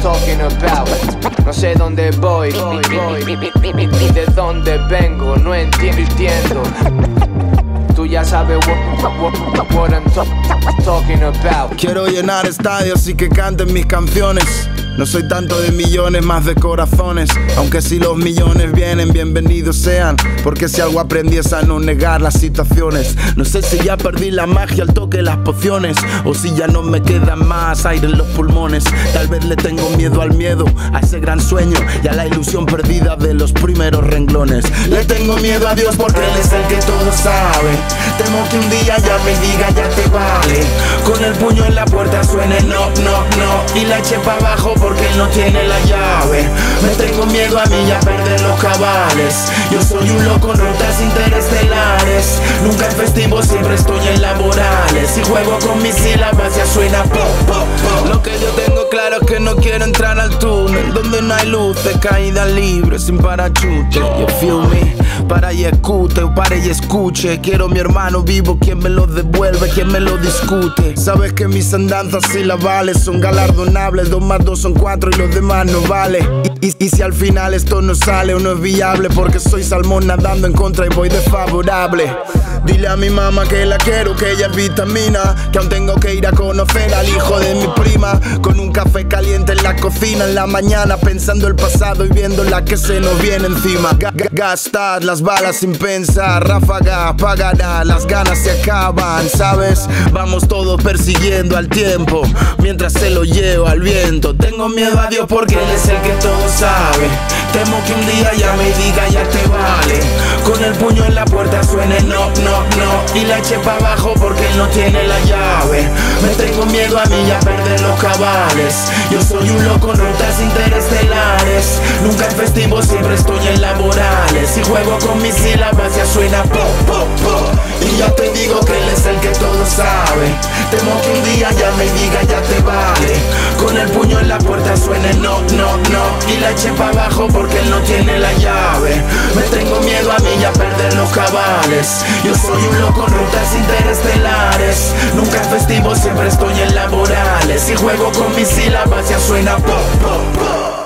talking about. No sé dónde voy, ni de dónde vengo, no entiendo. Tú ya sabes what, what I'm talking about. Quiero llenar estadios y que canten mis canciones. No soy tanto de millones, más de corazones. Aunque si los millones vienen, bienvenidos sean. Porque si algo aprendí es a no negar las situaciones. No sé si ya perdí la magia al toque de las pociones. O si ya no me queda más aire en los pulmones. Tal vez le tengo miedo al miedo, a ese gran sueño y a la ilusión perdida de los primeros renglones. Le tengo miedo a Dios porque Él es el que todo sabe. Temo que un día ya me diga ya te vale. Con el puño en la puerta suene no, no, no. Y la eche para abajo porque él no tiene la llave. Me tengo miedo a mí ya perder los cabales. Yo soy un loco en rutas interestelares. Nunca en festivo, siempre estoy en laborales. Y juego con mis sílabas, ya suena donde no hay luz de caída libre sin parachute. You feel me? Para y escute, pare y escuche. Quiero mi hermano vivo, quien me lo devuelve, quien me lo discute. Sabes que mis andanzas vale son galardonables. Dos más dos son cuatro y los demás no vale. Y, y, y, si al final esto no sale o no es viable, porque soy salmón nadando en contra y voy desfavorable. Dile a mi mamá que la quiero, que ella es vitamina. Que aún tengo que ir a conocer al hijo de mi prima. Con un café caliente en la cocina en la mañana, pensando el pasado y viendo la que se nos viene encima. Ga gastar las balas sin pensar, ráfaga, apagará, las ganas se acaban, ¿sabes? Vamos todos persiguiendo al tiempo, mientras se lo llevo al viento. Tengo miedo a Dios porque Él es el que todo sabe. Temo que un día ya me diga ya te vale. Con el puño en la puerta suene no, no, no. Y la eche para abajo porque Él no tiene la llave. Me tengo miedo a mí ya perder los cabales. Yo soy un loco en rutas Nunca en festivo, siempre estoy en laborales. Si juego con mis sílabas ya suena pop, pop, pop. Y ya te digo que Él es el que todo sabe. Temo que un día ya me diga ya te vale. Con el puño en la puerta suene no, no, no. Y la eche para abajo porque Él no tiene la llave. Me tengo miedo a mí ya perder los cabales. Yo soy un loco en rutas ya suena pop, pop, pop.